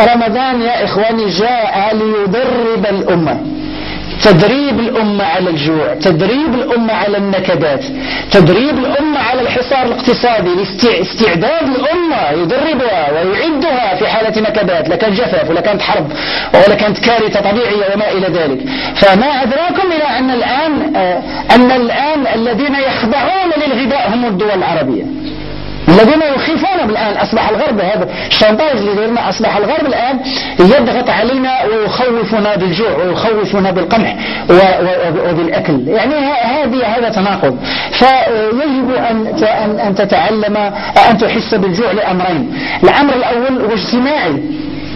رمضان يا إخواني جاء ليدرب الأمة. تدريب الأمة على الجوع تدريب الأمة على النكدات تدريب الأمة على الحصار الاقتصادي استعداد الأمة يدربها ويعدها في حالة نكدات لكان جفاف ولا كانت حرب ولا كانت كارثة طبيعية وما إلى ذلك. فما أدراكم إلى أن الآن آه، أن الآن الذين يخضعون للغذاء هم الدول العربية. الذين يخيفون الآن أصبح الغرب هذا الشانتاج اللي أصبح الغرب الآن يضغط علينا ويخوفنا بالجوع ويخوفنا بالقمح وبالأكل. يعني هذه هذا تناقض. فيجب أن أن تتعلم أن تحس بالجوع لأمرين. الأمر الأول هو اجتماعي.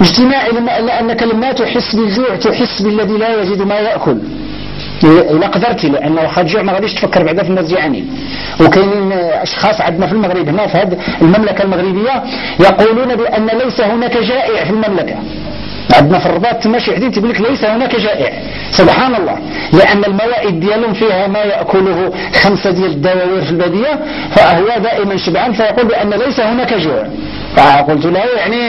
اجتماعي لأنك لما تحس بالجوع تحس بالذي لا يجد ما يأكل. إلا قدرتي لأنه واخا تجوع ما غاديش تفكر بعدا في الناس جيعانين. وكاينين أشخاص عندنا في المغرب هنا في هذه المملكة المغربية يقولون بأن ليس هناك جائع في المملكة. عندنا في الرباط تماشي حديث يقول لك ليس هناك جائع. سبحان الله. لأن الموائد ديالهم فيها ما يأكله خمسة ديال الدواوير في البادية فهو دائما شبعان فيقول بأن ليس هناك جوع. فقلت له يعني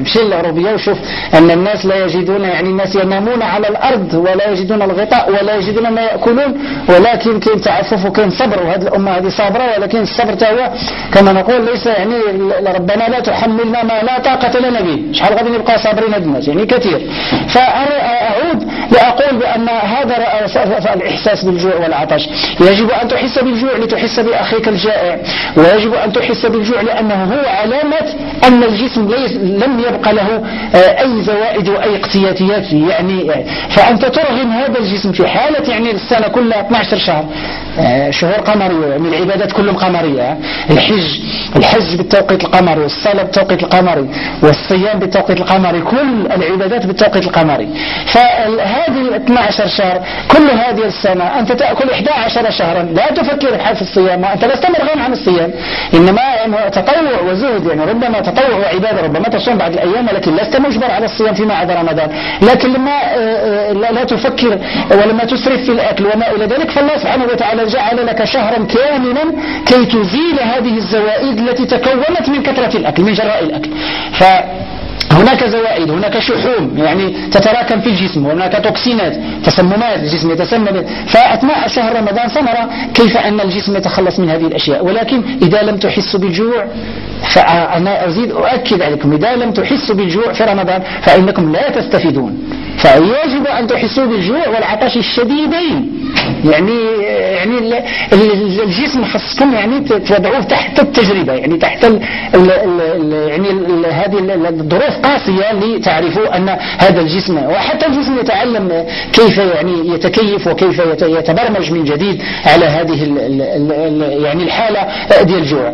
مشي للأوروبية وشوف أن الناس لا يجدون يعني الناس ينامون على الأرض ولا يجدون الغطاء ولا يجدون ما يأكلون ولكن كاين تعفف وكاين صبر وهذه الأمة هذه صابرة ولكن الصبر هو كما نقول ليس يعني ربنا لا تحملنا ما لا طاقة لنا به. شحال غادي نبقى صابرين هاد الناس؟ يعني كثير. فأعود لأقول بأن هذا الإحساس بالجوع والعطش. يجب أن تحس بالجوع لتحس بأخيك الجائع. ويجب أن تحس بالجوع لأنه هو علامة أن الجسم لم يبقى له آه، أي زوائد وأي اقتياتيات. يعني آه، فأنت ترغم هذا الجسم في حالة يعني السنة كلها 12 شهر. آه، شهور قمرية يعني العبادات كلهم قمرية. الحج الحج بالتوقيت القمري والصلاة بالتوقيت القمري والصيام بالتوقيت القمري كل العبادات بالتوقيت القمري. فهذه 12 شهر كل هذه السنة أنت تأكل 11 شهرا لا تفكر في الصيام أنت لست مرغم عن الصيام. إنما تطوع وزهد يعني ربما تطوع وعبادة ربما تصوم بعض الأيام ولكن لست مجبر على الصيام فيما عدا رمضان. لكن لما آه، آه، لا تفكر ولما تسرف في الأكل وما إلى ذلك فالله سبحانه وتعالى جعل لك شهرا كاملا كي تزيل هذه الزوائد التي تكونت من كثرة الأكل من جراء الأكل. ف هناك زوائد هناك شحوم يعني تتراكم في الجسم وهناك توكسينات تسممات الجسم يتسمم. فأثناء شهر رمضان سنرى كيف أن الجسم يتخلص من هذه الأشياء؟ ولكن إذا لم تحس بالجوع فأنا أزيد أؤكد عليكم إذا لم تحسوا بالجوع في رمضان فإنكم لا تستفيدون. فيجب أن تحسوا بالجوع والعطش الشديدين. يعني يعني الجسم خصكم يعني تضعوه تحت التجربة يعني تحت ال ال ال يعني هذه الظروف قاسية لتعرفوا أن هذا الجسم وحتى الجسم يتعلم كيف يعني يتكيف وكيف يتبرمج من جديد على هذه يعني الحالة ديال الجوع.